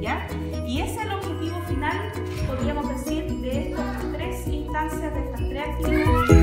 ¿ya? Y ese es el objetivo final, podríamos decir, de estas tres instancias, de estas tres actividades.